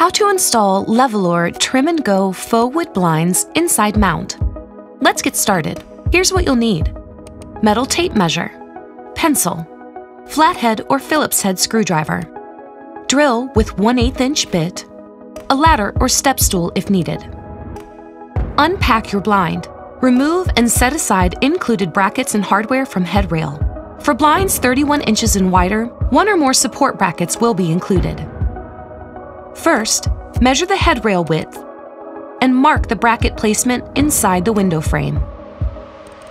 How to install Levolor Trim and Go faux wood blinds inside mount. Let's get started. Here's what you'll need. Metal tape measure, pencil, flathead or Phillips head screwdriver, drill with 1 8 inch bit, a ladder or step stool if needed. Unpack your blind. Remove and set aside included brackets and hardware from head rail. For blinds 31 inches and wider, one or more support brackets will be included. First, measure the headrail width and mark the bracket placement inside the window frame.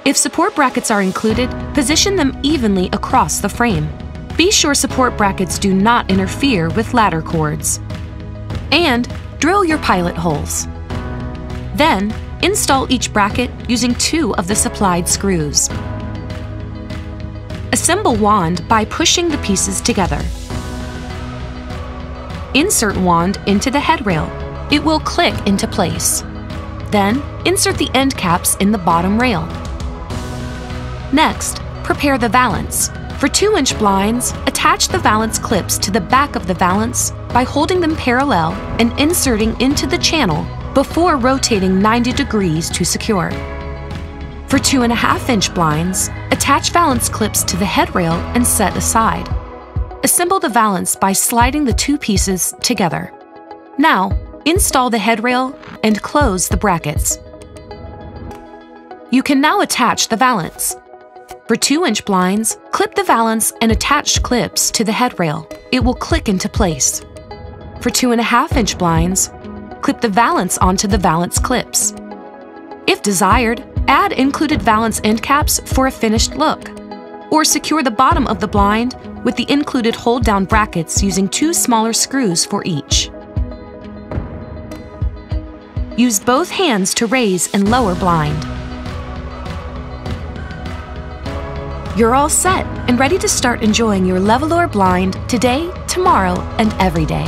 If support brackets are included, position them evenly across the frame. Be sure support brackets do not interfere with ladder cords. And drill your pilot holes. Then, install each bracket using two of the supplied screws. Assemble wand by pushing the pieces together. Insert wand into the head rail. It will click into place. Then, insert the end caps in the bottom rail. Next, prepare the valance. For 2-inch blinds, attach the valance clips to the back of the valance by holding them parallel and inserting into the channel before rotating 90 degrees to secure. For 2.5-inch blinds, attach valance clips to the head rail and set aside. Assemble the valance by sliding the two pieces together. Now, install the headrail and close the brackets. You can now attach the valance. For 2-inch blinds, clip the valance and attached clips to the headrail. It will click into place. For 2.5-inch blinds, clip the valance onto the valance clips. If desired, add included valance end caps for a finished look. Or secure the bottom of the blind with the included hold-down brackets using two smaller screws for each. Use both hands to raise and lower blind. You're all set and ready to start enjoying your Levolor blind today, tomorrow, and every day.